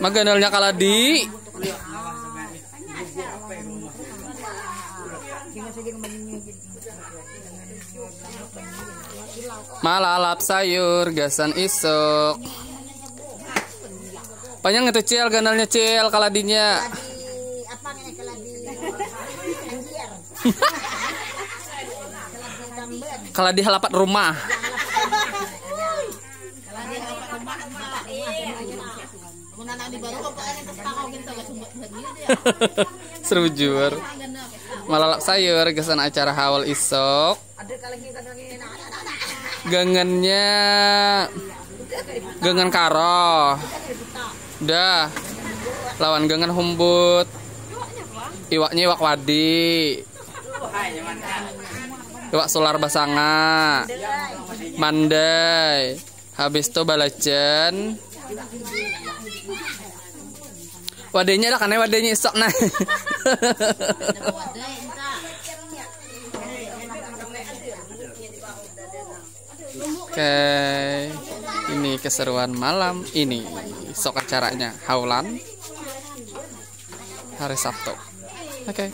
Maganalnya kaladi. Malalap sayur, gasan isuk. Panjang itu cil, ganalnya cil, kaladinya. Di kalau di halapat rumah. Seru jur. Malalap sayur, gasan acara hawal isok. Gangannya gangan karo. Udah. Lawan gangan humbut. Iwaknya iwak wadi. Iwak solar basanga. Mandai. Habis itu balacan. Wadenya lah karena wadenya isok nah. Oke, ini keseruan malam ini. Sok acaranya Haulan hari Sabtu. Oke.